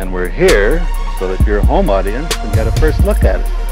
And we're here so that your home audience can get a first look at it.